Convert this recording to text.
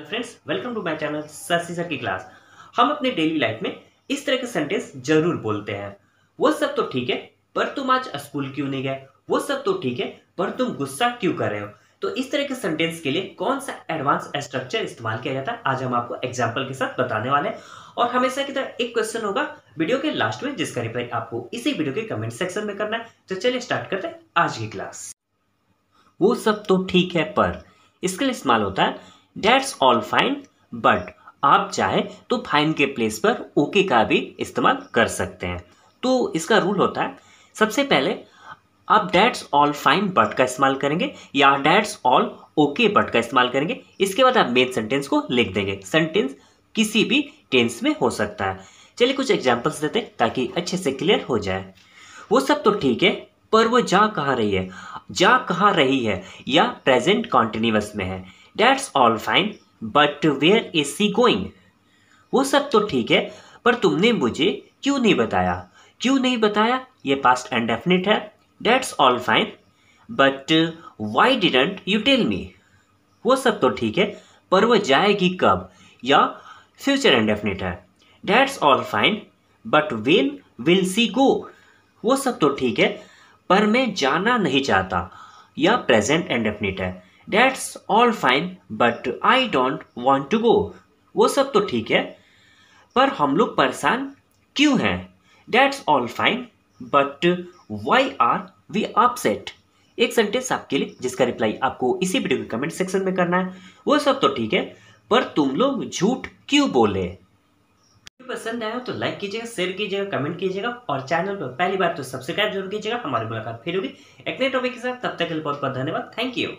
Friends welcome to my channel की class हम अपने डेली लाइफ में इस तरह के सेंटेंस ज़रूर बोलते हैं। वो सब तो ठीक है, पर तुम आज स्कूल क्यों नहीं गए? वो सब तो ठीक है, पर तुम गुस्सा क्यों कर रहे हो? तो इस तरह के सेंटेंस के लिए कौन सा एडवांस स्ट्रक्चर इस्तेमाल किया जाता है, आज हम आपको एग्ज़ाम्पल के साथ बताने वाले हैं। और हमेशा की तरह एक क्वेश्चन होगा वीडियो के लास्ट में, जिसका रिप्लाई आपको इसी वीडियो के कमेंट सेक्शन में करना है। तो चलिए स्टार्ट करते हैं आज की क्लास वो सब तो ठीक है, पर इसके लिए इस्तेमाल होता है डेट्स ऑल फाइन बट आप चाहे तो फाइन के प्लेस पर ओके का भी इस्तेमाल कर सकते हैं। तो इसका रूल होता है, सबसे पहले आप डेट्स ऑल फाइन बट का इस्तेमाल करेंगे, या डेट्स ऑल ओके बट का इस्तेमाल करेंगे। इसके बाद आप मेन सेंटेंस को लिख देंगे। सेंटेंस किसी भी टेंस में हो सकता है। चलिए कुछ एग्जाम्पल्स देते हैं ताकि अच्छे से क्लियर हो जाए। वो सब तो ठीक है पर वो जा कहाँ रही है? जा कहाँ रही है? या प्रेजेंट कॉन्टिन्यूस में है। That's all fine but where is she going वो सब तो ठीक है, पर तुमने मुझे क्यों नहीं बताया? क्यों नहीं बताया? ये पास्ट डेफिनेट है। That's all fine but why didn't you tell me वो सब तो ठीक है, पर वो जाएगी कब? या फ्यूचर इंडेफिनिट है। That's all fine but when will she go वो सब तो ठीक है पर मैं जाना नहीं चाहता। या प्रेजेंट इंडेफिनिट है। That's all fine but I don't want to go वो सब तो ठीक है, पर हम लोग परेशान क्यों हैं? That's all fine but why are we upset एक सेंटेंस आपके लिए, जिसका रिप्लाई आपको इसी वीडियो के कमेंट सेक्शन में करना है। वो सब तो ठीक है, पर तुम लोग झूठ क्यों बोले? पसंद आया हो तो लाइक कीजिएगा शेयर कीजिएगा कमेंट कीजिएगा और चैनल पर पहली बार तो सब्सक्राइब ज़रूर कीजिएगा। हमारी मुलाकात फिर होगी एक नए टॉपिक के साथ। तब तक के लिए बहुत बहुत धन्यवाद। Thank you